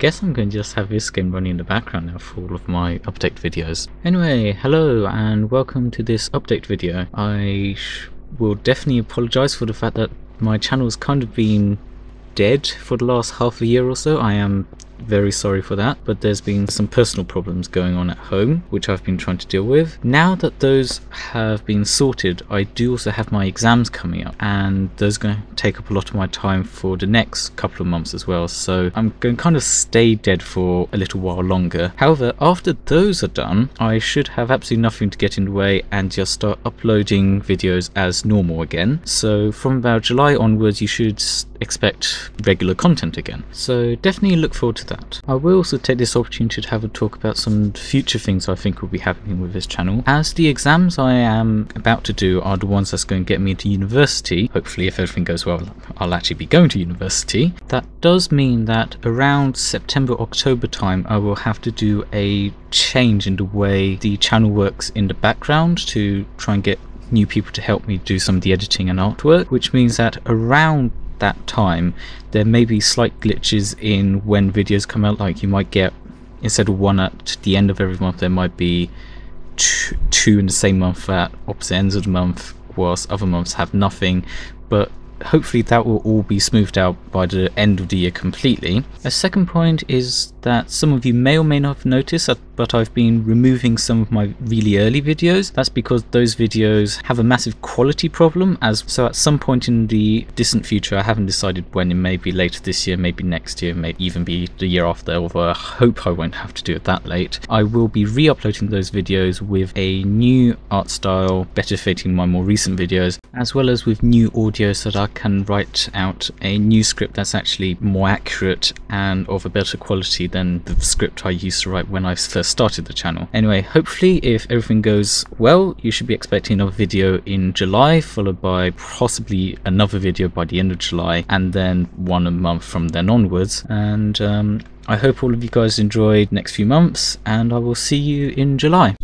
guess I'm going to just have this game running in the background now for all of my update videos. Anyway, hello and welcome to this update video. I will definitely apologise for the fact that my channel's kind of been dead for the last half a year or so. I am very sorry for that, but there's been some personal problems going on at home, which I've been trying to deal with. Now that those have been sorted, I do also have my exams coming up, and those are going to take up a lot of my time for the next couple of months as well. So I'm going to kind of stay dead for a little while longer. However, after those are done, I should have absolutely nothing to get in the way and just start uploading videos as normal again. So from about July onwards, you should expect regular content again. So definitely look forward to that. I will also take this opportunity to have a talk about some future things I think will be happening with this channel. As the exams I am about to do are the ones that's going to get me into university, hopefully if everything goes well I'll actually be going to university, that does mean that around September October time I will have to do a change in the way the channel works in the background to try and get new people to help me do some of the editing and artwork, which means that around that time there may be slight glitches in when videos come out. Like you might get instead of one at the end of every month there might be two, in the same month at opposite ends of the month whilst other months have nothing. But hopefully that will all be smoothed out by the end of the year completely. A second point is that some of you may or may not have noticed but I've been removing some of my really early videos. That's because those videos have a massive quality problem as so at some point in the distant future, I haven't decided when, it may be later this year, maybe next year, maybe even be the year after, although I hope I won't have to do it that late. I will be re-uploading those videos with a new art style, better fitting my more recent videos, as well as with new audio so that I can write out a new script that's actually more accurate and of a better quality than the script I used to write when I first started the channel. Anyway, hopefully if everything goes well, you should be expecting another video in July, followed by possibly another video by the end of July, and then one a month from then onwards. And um, I hope all of you guys enjoyed next few months, and I will see you in July.